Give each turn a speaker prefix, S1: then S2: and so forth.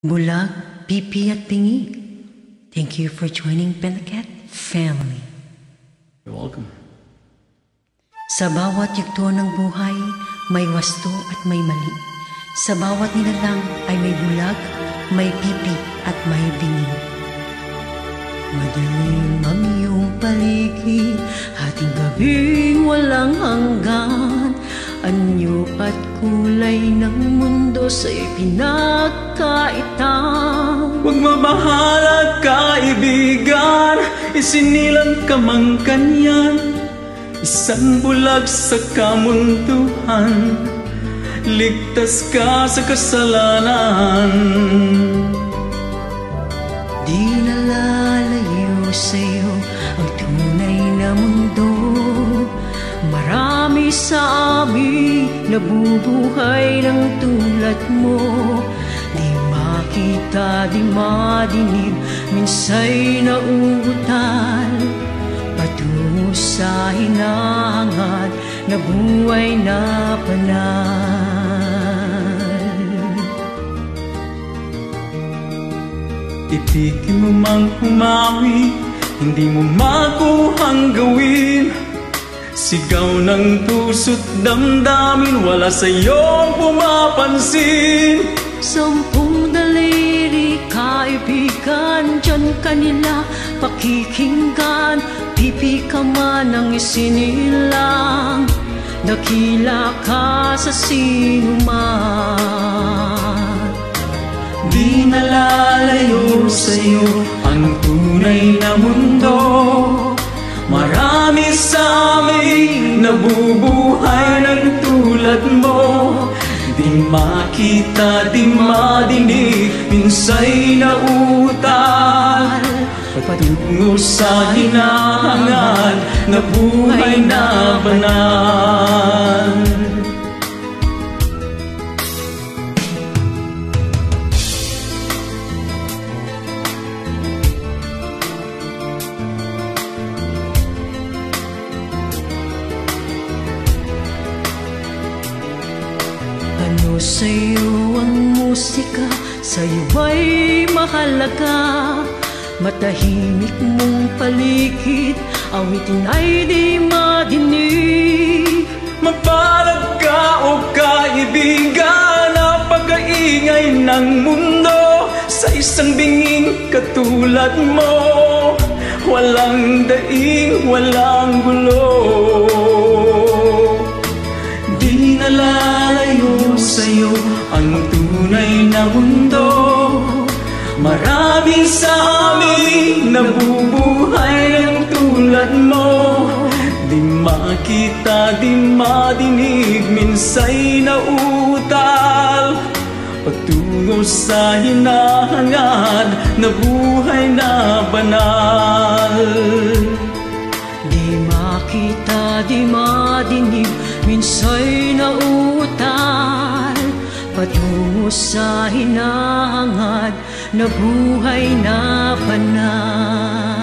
S1: Bulag, pipi at pingi. Thank you for joining Pelacat Family.
S2: You're welcome.
S1: Sa bawat yugto ng buhay, may wasto at may mali. Sa bawat nilalang ay may bulag, may pipi at may bingi. Madaling ang iyong paligid, ating gabing walang hanggan. Anyo at kulay ng mundo sa'y pinagkaitan.
S2: Huwag mabahala kaibigan, isinilang ka mang kanyan. Isang bulag sa kamunduhan, ligtas ka sa kasalanan.
S1: Di nalalayo sa'yo ang tunay na mundo Marami sa amin nabubuhay ng tulad mo. Di makita, di madinig, minsa'y nauutal. Patungo sa hinahangad na buhay na panal
S2: Itikin mo mang umawi, hindi mo makuhang gawin Sigaw ng puso't damdamin, wala sa'yong pumapansin.
S1: Sampung daliri kaibigan Diyan kanila pakikinggan. Pipi ka man ang isinilang Dakila ka sa sinuman
S2: Di nalalayo sa'yo ang tunay na mundo nabubuhay ng tulad mo. Di makita, di madinig, minsa'y nautal. Patungo sa hinahangad na buhay na banal
S1: sa'yo ang musika? Sa'yo ay mahalaga. Matahimik mong paligid Awitin ay di madinig.
S2: Mapalad ka o kaibigan Napakaingay ng mundo. Sa isang binging katulad mo Walang daing, walang gulo. Di nalalayo sa'yo ang tunay na mundo. Marami sa amin nabubuhay ng tulad mo. Di makita, di madinig, minsa'y nautal Patungo sa hinahangad na buhay na banal.
S1: Di makita, di madinig, minsa'y nautal Patungo sa hinahangad na buhay na panal